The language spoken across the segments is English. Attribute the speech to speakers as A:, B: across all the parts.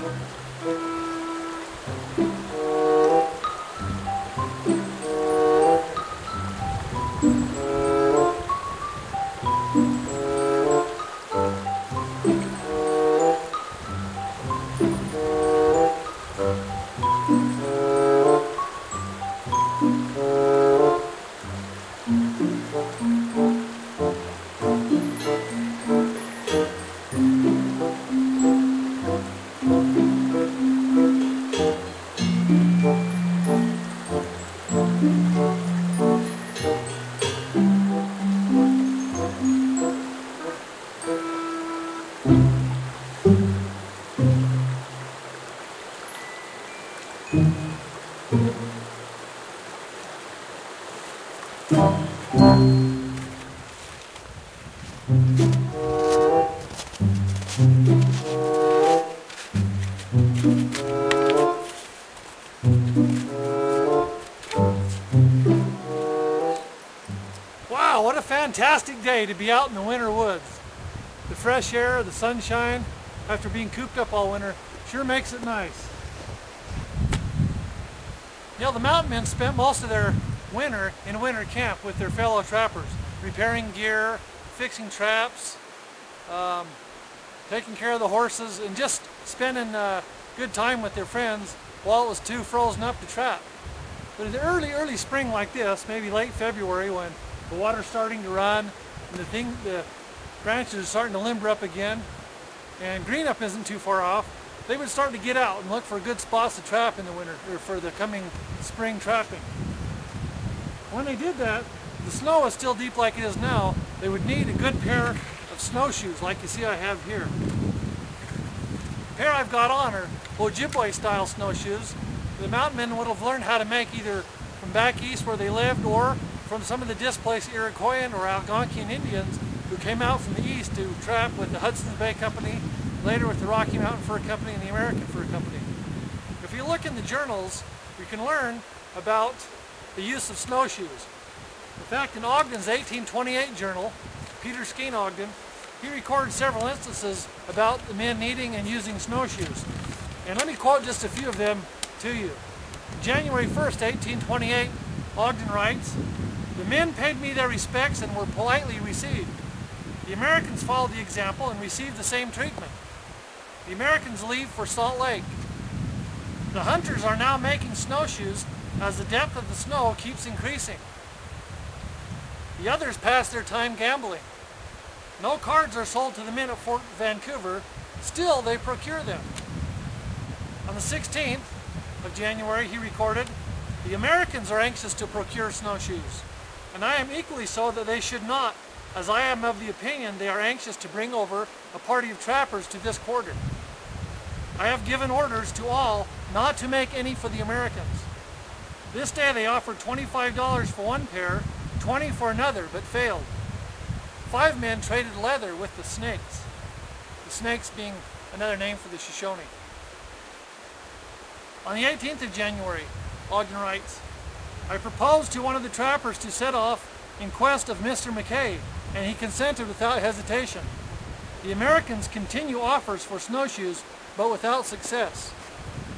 A: Thank you. Wow, what a fantastic day to be out in the winter woods. The fresh air, the sunshine, after being cooped up all winter, sure makes it nice. You know, the mountain men spent most of their winter in winter camp with their fellow trappers, repairing gear, fixing traps, um, taking care of the horses, and just spending uh, good time with their friends while it was too frozen up to trap. But in the early, early spring like this, maybe late February when the water's starting to run and the thing, the branches are starting to limber up again, and greenup isn't too far off, they would start to get out and look for good spots to trap in the winter, or for the coming spring trapping. When they did that, the snow is still deep like it is now, they would need a good pair of snowshoes like you see I have here. The pair I've got on are Ojibwe style snowshoes. The mountain men would have learned how to make either from back east where they lived or from some of the displaced Iroquoian or Algonquian Indians who came out from the east to trap with the Hudson's Bay Company, later with the Rocky Mountain Fur Company and the American Fur Company. If you look in the journals, you can learn about the use of snowshoes. In fact, in Ogden's 1828 journal, Peter Skene Ogden, he recorded several instances about the men needing and using snowshoes. And let me quote just a few of them to you. January 1st, 1828, Ogden writes, The men paid me their respects and were politely received. The Americans followed the example and received the same treatment. The Americans leave for Salt Lake. The hunters are now making snowshoes as the depth of the snow keeps increasing. The others pass their time gambling. No cards are sold to the men at Fort Vancouver, still they procure them. On the 16th of January, he recorded, the Americans are anxious to procure snowshoes, and I am equally so that they should not, as I am of the opinion they are anxious to bring over a party of trappers to this quarter. I have given orders to all not to make any for the Americans. This day they offered $25 for one pair, 20 for another, but failed. Five men traded leather with the Snakes, the Snakes being another name for the Shoshone. On the 18th of January, Ogden writes, I proposed to one of the trappers to set off in quest of Mr. McKay, and he consented without hesitation. The Americans continue offers for snowshoes, but without success.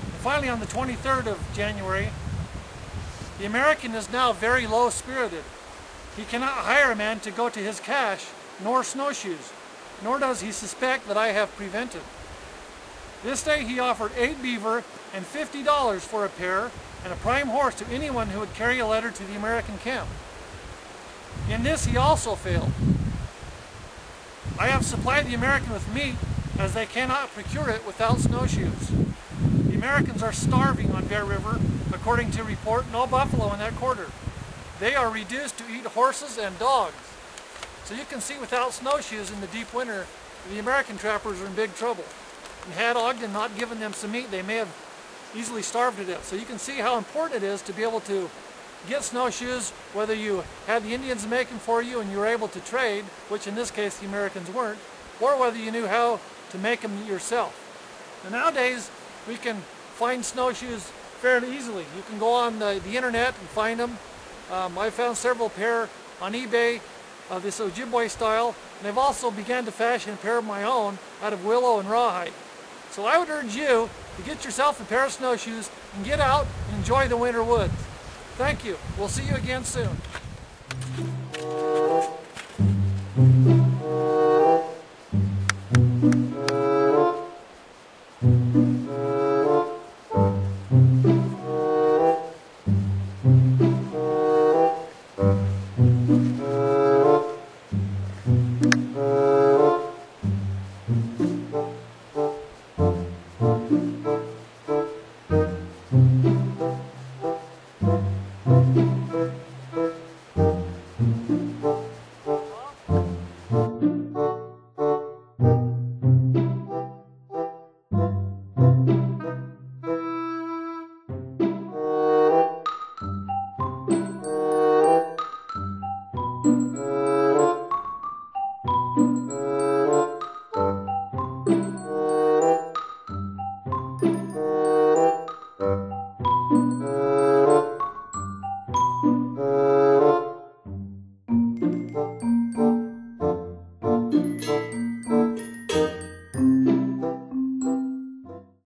A: And finally, on the 23rd of January, the American is now very low-spirited. He cannot hire a man to go to his cache, nor snowshoes, nor does he suspect that I have prevented. This day he offered eight beaver and $50 for a pair and a prime horse to anyone who would carry a letter to the American camp. In this he also failed. I have supplied the American with meat as they cannot procure it without snowshoes. The Americans are starving on Bear River, according to report, no buffalo in that quarter. they are reduced to eat horses and dogs. So you can see without snowshoes in the deep winter, the American trappers are in big trouble. And had Ogden not given them some meat, they may have easily starved to death. So you can see how important it is to be able to get snowshoes, whether you had the Indians make them for you and you were able to trade, which in this case the Americans weren't, or whether you knew how to make them yourself. Now nowadays, we can find snowshoes fairly easily. You can go on the, the internet and find them. Um, I found several pair on eBay of this Ojibwe style, and I've also began to fashion a pair of my own out of willow and rawhide. So I would urge you to get yourself a pair of snowshoes and get out and enjoy the winter woods. Thank you. We'll see you again soon.